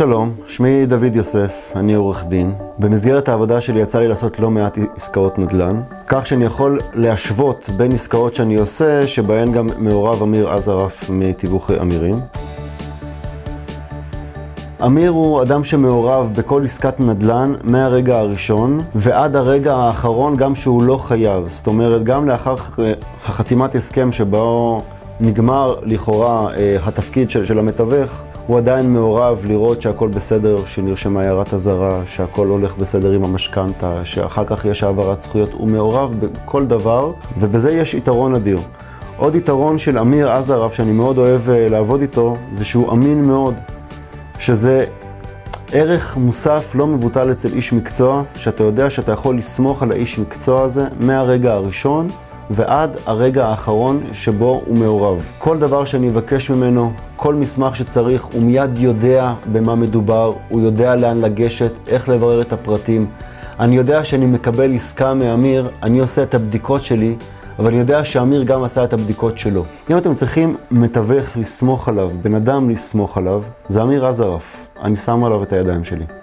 שלום, שמי דוד יוסף, אני עורך דין. במסגרת העבודה שלי יצא לי לעשות לא מעט עסקאות נדל"ן, כך שאני יכול להשוות בין עסקאות שאני עושה, שבהן גם מעורב אמיר עזרף מתיווך אמירים. אמיר הוא אדם שמעורב בכל עסקת נדל"ן מהרגע הראשון ועד הרגע האחרון גם שהוא לא חייב. זאת אומרת, גם לאחר החתימת הסכם שבו נגמר לכאורה אה, התפקיד של, של המתווך, הוא עדיין מעורב לראות שהכל בסדר, שנרשמה הערת אזהרה, שהכל הולך בסדר עם המשכנתה, שאחר כך יש העברת זכויות. הוא מעורב בכל דבר, ובזה יש יתרון אדיר. עוד יתרון של אמיר עזרף, שאני מאוד אוהב אה, לעבוד איתו, זה שהוא אמין מאוד. שזה ערך מוסף לא מבוטל אצל איש מקצוע, שאתה יודע שאתה יכול לסמוך על האיש מקצוע הזה מהרגע הראשון ועד הרגע האחרון שבו הוא מעורב. כל דבר שאני אבקש ממנו, כל מסמך שצריך, הוא מיד יודע במה מדובר, הוא יודע לאן לגשת, איך לברר את הפרטים. אני יודע שאני מקבל עסקה מאמיר, אני עושה את הבדיקות שלי, אבל אני יודע שאמיר גם עשה את הבדיקות שלו. אם אתם צריכים מתווך לסמוך עליו, בן אדם לסמוך עליו, זה אמיר עזרף. אני שם עליו את הידיים שלי.